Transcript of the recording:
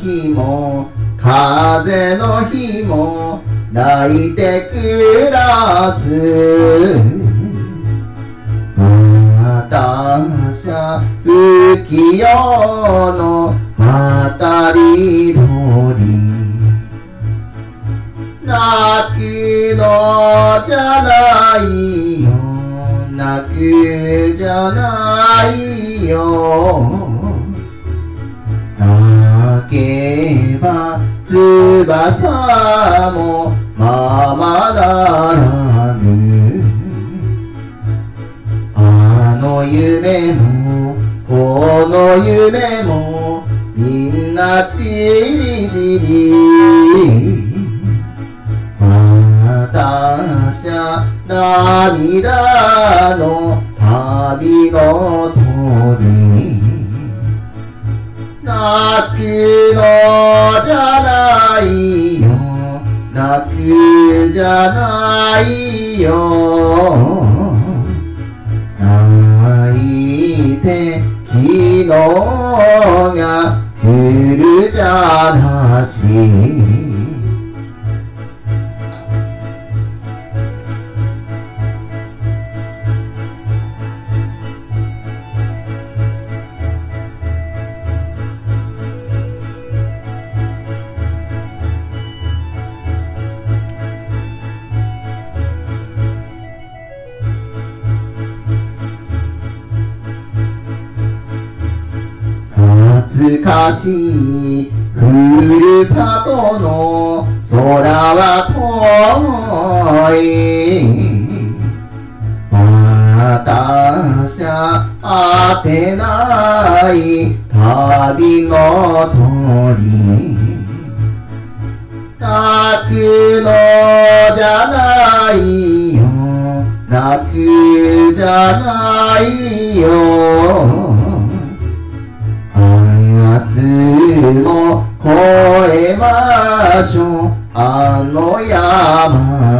日も風の日も泣いて暮らす。私は不器用の渡り鳥泣くのじゃないよ。泣くじゃないよ。翼もままならぬ。あの夢もこの夢もみんなちりじり私は涙の旅の鳥泣くじゃないよ。泣いて昨日が来るじゃなし。ふるさとの空は遠い。私は当てない旅の鳥。泣くのじゃないよ。泣くじゃないよ。日も越えましょうあの山